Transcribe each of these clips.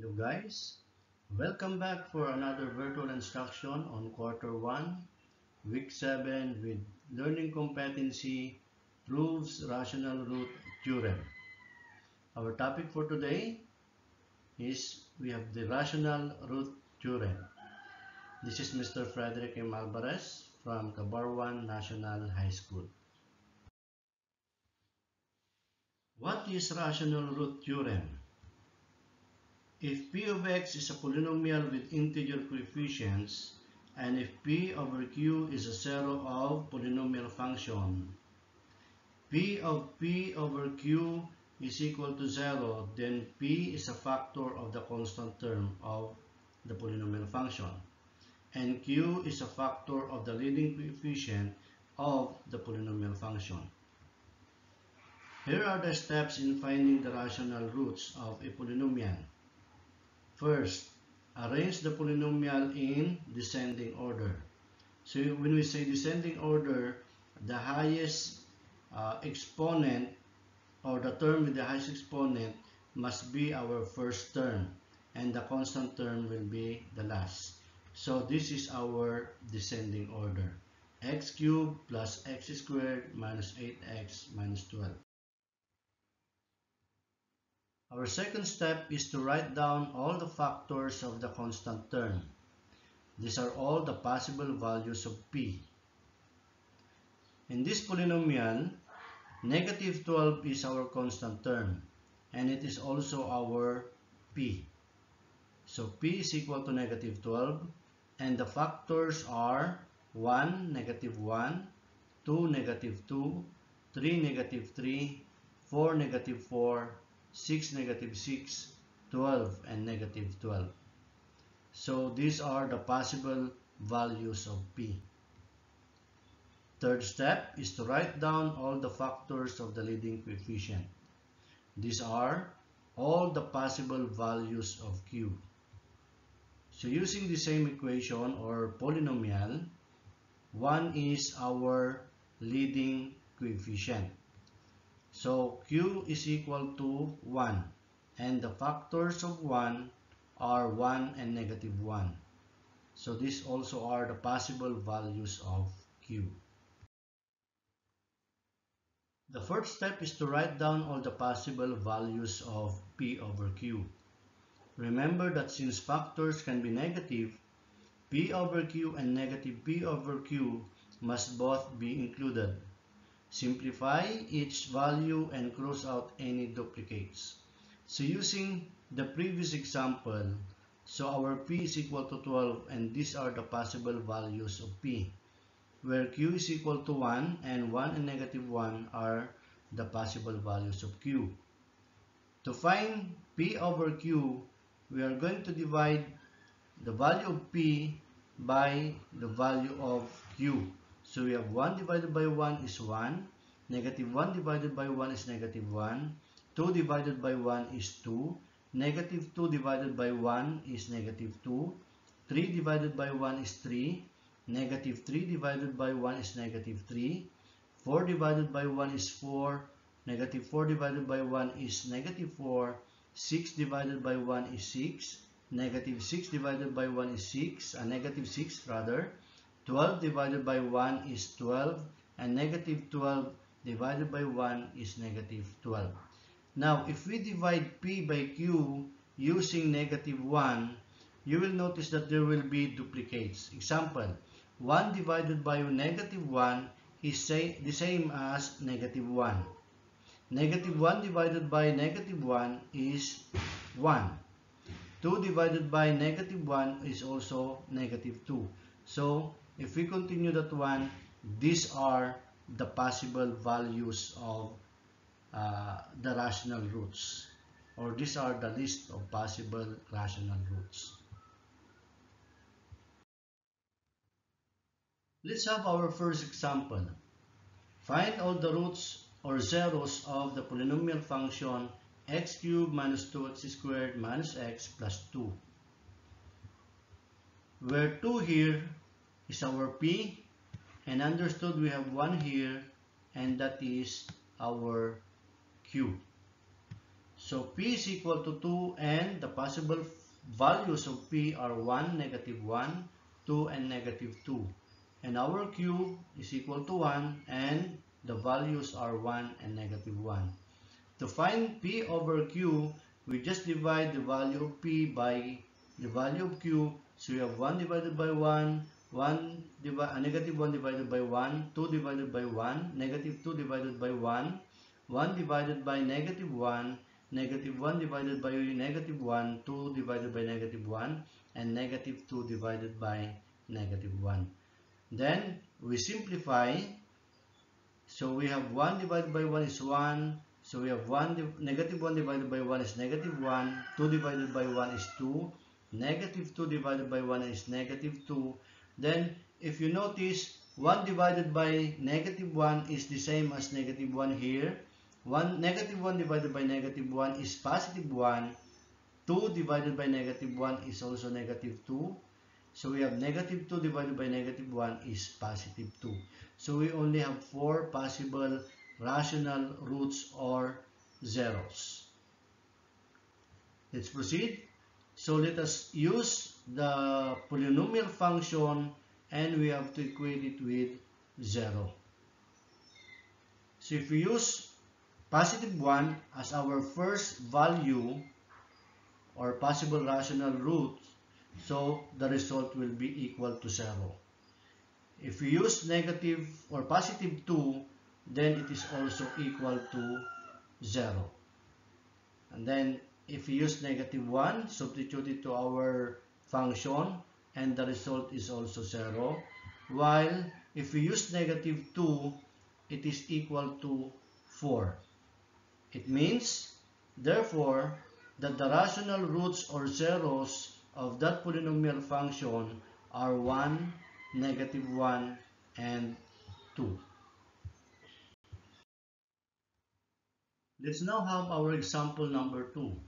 Hello guys, welcome back for another virtual instruction on quarter 1, week 7 with learning competency proves rational root theorem. Our topic for today is we have the rational root theorem. This is Mr. Frederick M. Alvarez from Cabarwan National High School. What is rational root theorem? If p of x is a polynomial with integer coefficients, and if p over q is a zero of polynomial function, p of p over q is equal to zero, then p is a factor of the constant term of the polynomial function, and q is a factor of the leading coefficient of the polynomial function. Here are the steps in finding the rational roots of a polynomial. First, arrange the polynomial in descending order. So when we say descending order, the highest uh, exponent or the term with the highest exponent must be our first term and the constant term will be the last. So this is our descending order. x cubed plus x squared minus 8x minus 12. Our second step is to write down all the factors of the constant term. These are all the possible values of p. In this polynomial, negative 12 is our constant term and it is also our p. So p is equal to negative 12 and the factors are 1, negative 1, 2, negative 2, 3, negative 3, 4, negative 4, 6, negative 6, 12, and negative 12. So these are the possible values of P. Third step is to write down all the factors of the leading coefficient. These are all the possible values of Q. So using the same equation or polynomial, 1 is our leading coefficient. So Q is equal to 1 and the factors of 1 are 1 and negative 1. So these also are the possible values of Q. The first step is to write down all the possible values of P over Q. Remember that since factors can be negative, P over Q and negative P over Q must both be included. Simplify each value and cross out any duplicates. So using the previous example, so our P is equal to 12 and these are the possible values of P, where Q is equal to 1 and 1 and negative 1 are the possible values of Q. To find P over Q, we are going to divide the value of P by the value of Q. So we have 1 divided by 1 is 1. Negative 1 divided by 1 is negative 1. 2 divided by 1 is 2. Negative 2 divided by 1 is negative 2. 3 divided by 1 is 3. Negative 3 divided by 1 is negative 3. 4 divided by 1 is 4. Negative 4 divided by 1 is negative 4. 6 divided by 1 is 6. Negative 6 divided by 1 is 6. A negative 6 rather. 12 divided by 1 is 12 and negative 12 divided by 1 is negative 12. Now, if we divide P by Q using negative 1, you will notice that there will be duplicates. Example, 1 divided by negative 1 is say, the same as negative 1. Negative 1 divided by negative 1 is 1. 2 divided by negative 1 is also negative 2. So, if we continue that one, these are the possible values of uh, the rational roots or these are the list of possible rational roots. Let's have our first example. Find all the roots or zeros of the polynomial function x cubed minus 2x squared minus x plus 2. Where 2 here is our P and understood we have one here and that is our Q. So p is equal to 2 and the possible values of p are 1, negative 1, 2, and negative 2. And our q is equal to 1 and the values are 1 and negative 1. To find p over q, we just divide the value of p by the value of q. So we have 1 divided by 1, 1 divi uh, negative 1 divided by 1, 2 divided by 1, negative 2 divided by 1, 1 divided by negative 1, negative 1 divided by negative 1, 2 divided by negative 1, and negative 2 divided by negative 1. Then we simplify. So we have 1 divided by 1 is 1. So we have 1, negative 1 divided by 1 is negative 1. 2 divided by 1 is 2. Negative 2 divided by 1 is negative 2. Then if you notice, 1 divided by negative 1 is the same as negative 1 here. 1 negative 1 divided by negative 1 is positive 1. 2 divided by negative 1 is also negative 2. So we have negative 2 divided by negative 1 is positive 2. So we only have four possible rational roots or zeros. Let's proceed. So let us use the polynomial function and we have to equate it with 0. So if we use positive 1 as our first value or possible rational root, so the result will be equal to 0. If we use negative or positive 2, then it is also equal to 0. And then if we use negative 1, substitute it to our function and the result is also 0. While if we use negative 2, it is equal to 4. It means, therefore, that the rational roots or zeros of that polynomial function are 1, negative 1, and 2. Let's now have our example number 2.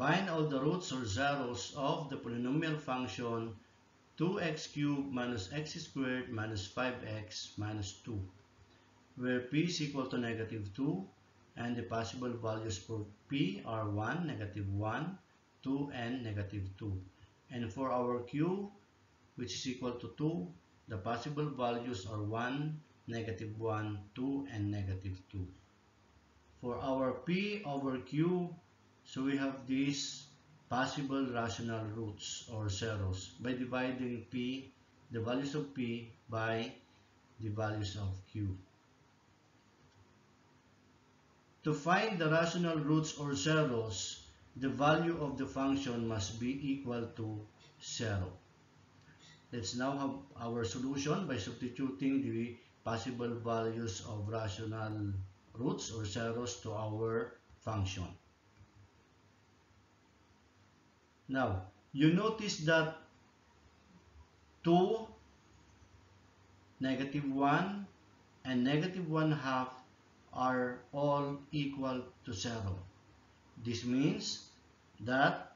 Find all the roots or zeros of the polynomial function 2x cubed minus x squared minus 5x minus 2, where p is equal to negative 2 and the possible values for p are 1, negative 1, 2, and negative 2. And for our q, which is equal to 2, the possible values are 1, negative 1, 2, and negative 2. For our p over q, so we have these possible rational roots or zeros by dividing p, the values of p by the values of q. To find the rational roots or zeros, the value of the function must be equal to 0. Let's now have our solution by substituting the possible values of rational roots or zeros to our function. Now, you notice that 2, negative 1, and negative 1 half are all equal to 0. This means that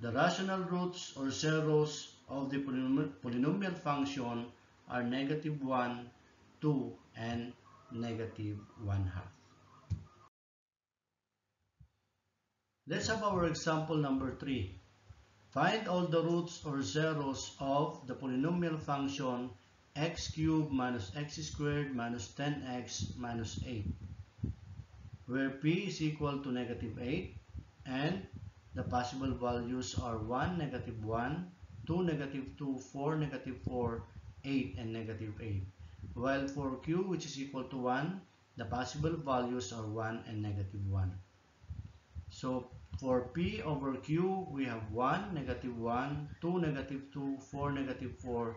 the rational roots or zeros of the polynomial function are negative 1, 2, and negative 1 half. Let's have our example number 3. Find all the roots or zeros of the polynomial function x cubed minus x squared minus 10x minus 8, where p is equal to negative 8 and the possible values are 1, negative 1, 2, negative 2, 4, negative 4, 8, and negative 8. While for q, which is equal to 1, the possible values are 1 and negative 1. So for P over Q, we have 1, negative 1, 2, negative 2, 4, negative 4,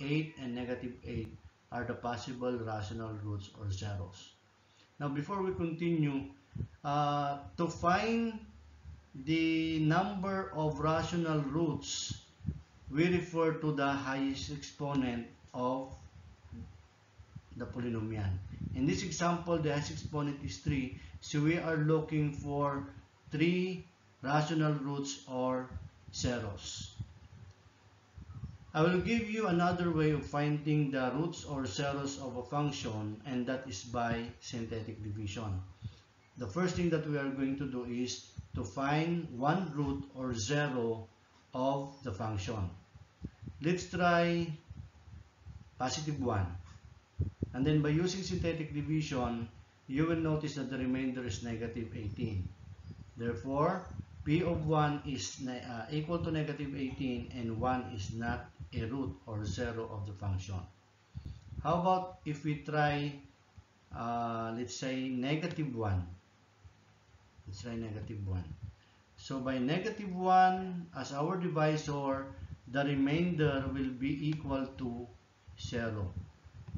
8, and negative 8 are the possible rational roots or zeros. Now, before we continue, uh, to find the number of rational roots, we refer to the highest exponent of the polynomial. In this example, the highest exponent is 3, so we are looking for three rational roots or zeros. I will give you another way of finding the roots or zeros of a function and that is by synthetic division. the first thing that we are going to do is to find one root or zero of the function. Let's try positive 1. And then by using synthetic division, you will notice that the remainder is negative 18. Therefore, p of 1 is uh, equal to negative 18 and 1 is not a root or 0 of the function. How about if we try, uh, let's say, negative 1. Let's try negative 1. So by negative 1 as our divisor, the remainder will be equal to 0.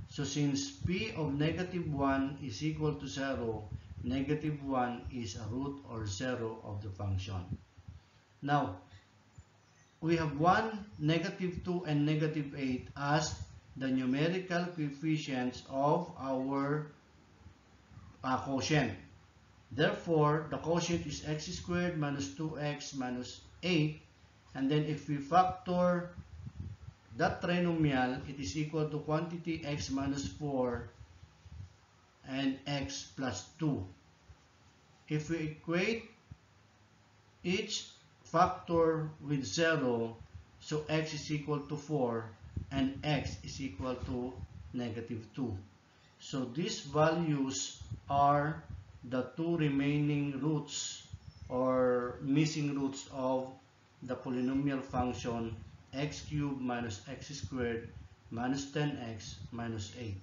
So since p of negative 1 is equal to 0, negative 1 is a root or 0 of the function. Now, we have 1, negative 2, and negative 8 as the numerical coefficients of our uh, quotient. Therefore, the quotient is x squared minus 2x minus 8. And then if we factor that trinomial, it is equal to quantity x minus 4 and x plus 2. If we equate each factor with 0, so x is equal to 4 and x is equal to negative 2. So these values are the two remaining roots or missing roots of the polynomial function x cubed minus x squared minus 10x minus 8.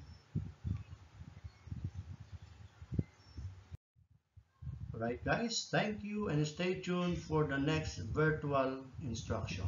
Alright guys, thank you and stay tuned for the next virtual instruction.